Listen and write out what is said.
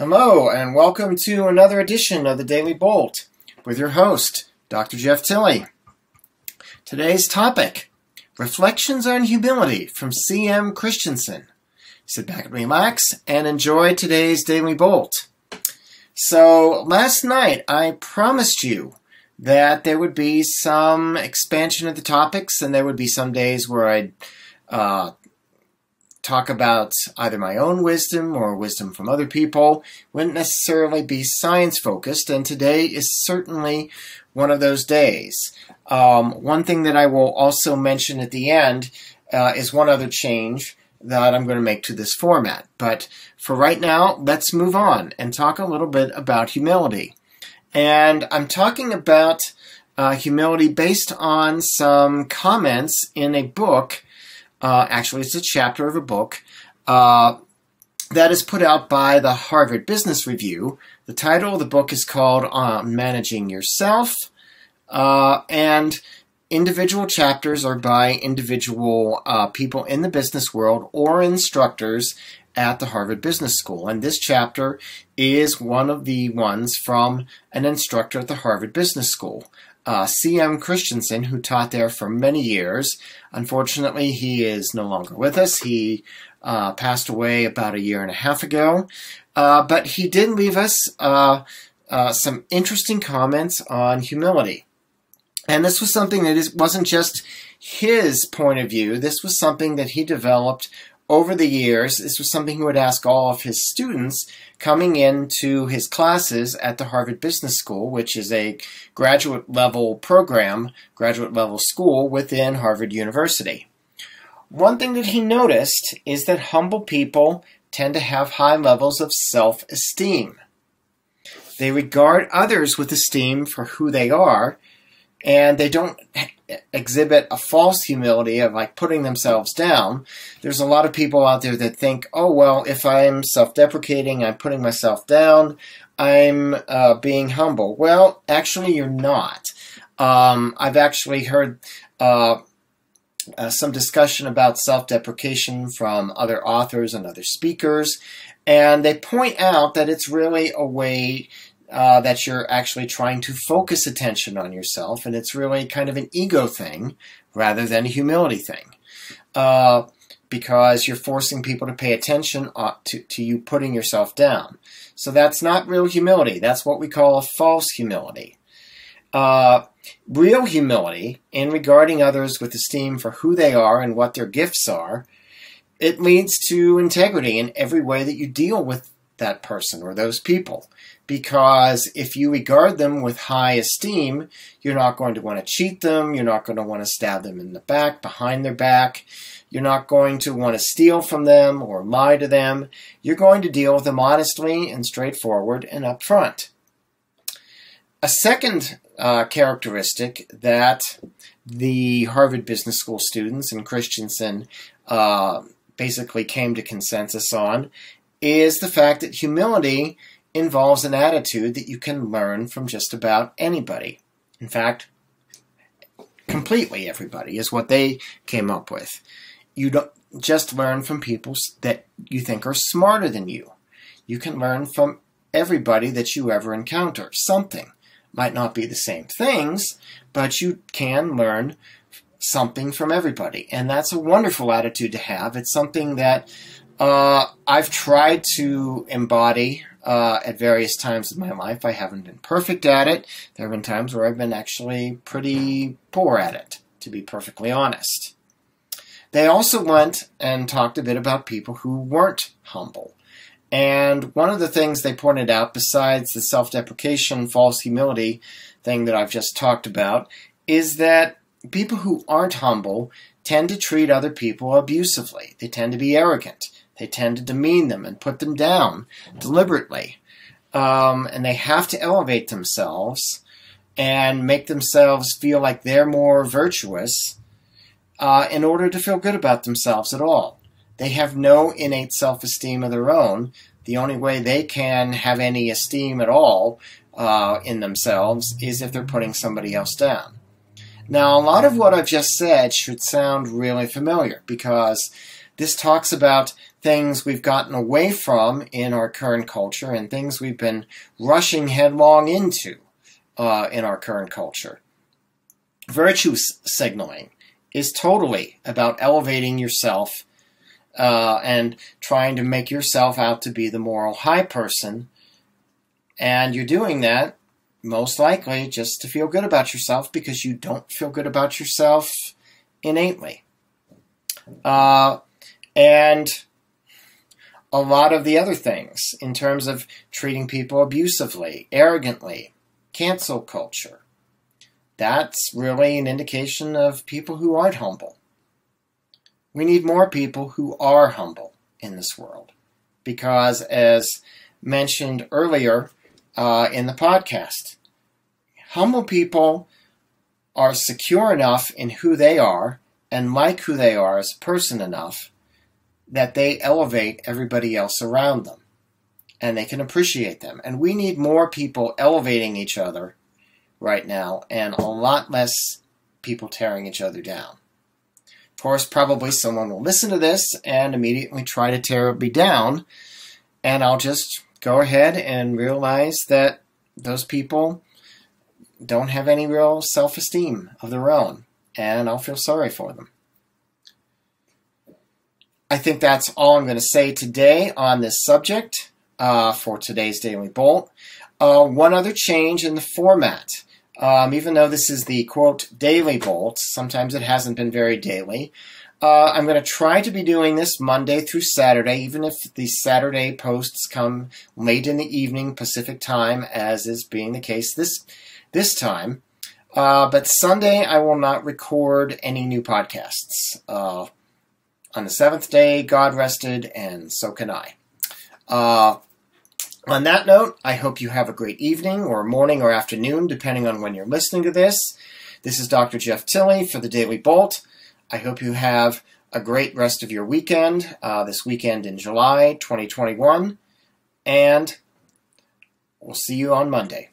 Hello, and welcome to another edition of the Daily Bolt with your host, Dr. Jeff Tilley. Today's topic Reflections on Humility from C.M. Christensen. Sit back and relax and enjoy today's Daily Bolt. So, last night I promised you that there would be some expansion of the topics, and there would be some days where I'd uh, talk about either my own wisdom or wisdom from other people. Wouldn't necessarily be science focused, and today is certainly one of those days. Um, one thing that I will also mention at the end uh, is one other change that I'm going to make to this format. But for right now, let's move on and talk a little bit about humility. And I'm talking about uh, humility based on some comments in a book uh, actually, it's a chapter of a book uh, that is put out by the Harvard Business Review. The title of the book is called uh, Managing Yourself, uh, and individual chapters are by individual uh, people in the business world or instructors at the Harvard Business School. And this chapter is one of the ones from an instructor at the Harvard Business School uh, C.M. Christensen, who taught there for many years. Unfortunately, he is no longer with us. He uh, passed away about a year and a half ago. Uh, but he did leave us uh, uh, some interesting comments on humility. And this was something that is, wasn't just his point of view. This was something that he developed over the years, this was something he would ask all of his students coming into his classes at the Harvard Business School, which is a graduate level program, graduate level school within Harvard University. One thing that he noticed is that humble people tend to have high levels of self esteem. They regard others with esteem for who they are, and they don't exhibit a false humility of like putting themselves down. There's a lot of people out there that think, oh, well, if I'm self deprecating, I'm putting myself down, I'm uh, being humble. Well, actually, you're not. Um, I've actually heard uh, uh, some discussion about self deprecation from other authors and other speakers, and they point out that it's really a way uh, that you're actually trying to focus attention on yourself, and it's really kind of an ego thing rather than a humility thing. Uh, because you're forcing people to pay attention uh, to, to you putting yourself down. So that's not real humility. That's what we call a false humility. Uh, real humility, in regarding others with esteem for who they are and what their gifts are, it leads to integrity in every way that you deal with that person or those people. Because if you regard them with high esteem, you're not going to want to cheat them, you're not going to want to stab them in the back, behind their back, you're not going to want to steal from them or lie to them. You're going to deal with them honestly and straightforward and upfront. A second uh, characteristic that the Harvard Business School students and Christensen uh, basically came to consensus on is the fact that humility involves an attitude that you can learn from just about anybody. In fact, completely everybody is what they came up with. You don't just learn from people that you think are smarter than you. You can learn from everybody that you ever encounter. Something might not be the same things, but you can learn something from everybody. And that's a wonderful attitude to have. It's something that uh, I've tried to embody uh, at various times in my life. I haven't been perfect at it. There have been times where I've been actually pretty poor at it, to be perfectly honest. They also went and talked a bit about people who weren't humble. And one of the things they pointed out, besides the self deprecation, false humility thing that I've just talked about, is that people who aren't humble tend to treat other people abusively. They tend to be arrogant. They tend to demean them and put them down deliberately. Um, and they have to elevate themselves and make themselves feel like they're more virtuous uh, in order to feel good about themselves at all. They have no innate self esteem of their own. The only way they can have any esteem at all uh, in themselves is if they're putting somebody else down. Now, a lot of what I've just said should sound really familiar because this talks about things we've gotten away from in our current culture and things we've been rushing headlong into uh, in our current culture. Virtue signaling is totally about elevating yourself uh, and trying to make yourself out to be the moral high person. And you're doing that most likely just to feel good about yourself because you don't feel good about yourself innately. Uh, and a lot of the other things in terms of treating people abusively, arrogantly, cancel culture. That's really an indication of people who aren't humble. We need more people who are humble in this world because, as mentioned earlier uh, in the podcast, humble people are secure enough in who they are and like who they are as a person enough that they elevate everybody else around them and they can appreciate them. And we need more people elevating each other right now and a lot less people tearing each other down. Of course, probably someone will listen to this and immediately try to tear me down, and I'll just go ahead and realize that those people don't have any real self esteem of their own, and I'll feel sorry for them. I think that's all I'm going to say today on this subject uh, for today's Daily Bolt. Uh, one other change in the format. Um, even though this is the quote daily bolt, sometimes it hasn't been very daily. Uh, I'm going to try to be doing this Monday through Saturday, even if the Saturday posts come late in the evening Pacific time, as is being the case this this time. Uh, but Sunday, I will not record any new podcasts. Uh, on the seventh day, God rested, and so can I. Uh, on that note, I hope you have a great evening, or morning, or afternoon, depending on when you're listening to this. This is Dr. Jeff Tilley for the Daily Bolt. I hope you have a great rest of your weekend, uh, this weekend in July 2021, and we'll see you on Monday.